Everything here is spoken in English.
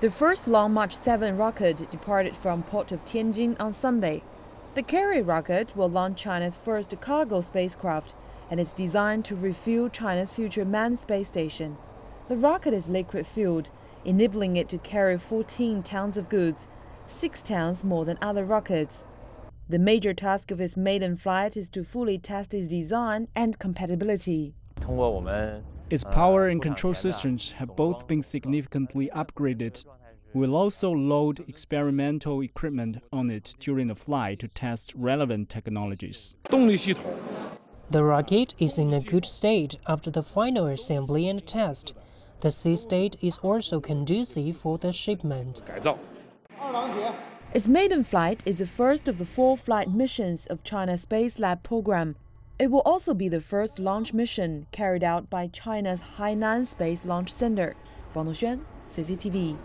The first Long March 7 rocket departed from port of Tianjin on Sunday. The carrier rocket will launch China's first cargo spacecraft and is designed to refuel China's future manned space station. The rocket is liquid-fueled, enabling it to carry 14 tons of goods, 6 tons more than other rockets. The major task of its maiden flight is to fully test its design and compatibility. 通过我们 its power and control systems have both been significantly upgraded. We'll also load experimental equipment on it during the flight to test relevant technologies. The rocket is in a good state after the final assembly and test. The sea state is also conducive for the shipment. Its maiden flight is the first of the four flight missions of China's Space Lab program. It will also be the first launch mission carried out by China's Hainan Space Launch Center. Wang Dongxuan, CCTV.